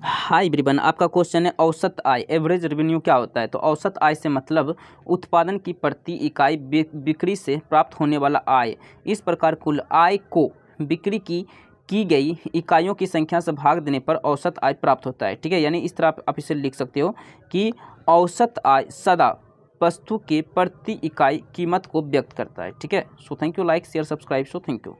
हाय ब्रिबन आपका क्वेश्चन है, औसत आय। एवरेज रेवेन्यू क्या होता है? तो औसत आय से मतलब उत्पादन की प्रति इकाई बिक्री से प्राप्त होने वाला आय। इस प्रकार कुल आय को बिक्री की की गई इकाइयों की संख्या से भाग देने पर औसत आय प्राप्त होता है। ठीक है? यानी इस तरह आप इसे लिख सकते हो कि औसत आय सदा वस्तु के प्रति इकाई कीमत को व्यक्त करता है। ठीक है? So thank you like share subscribe so thank you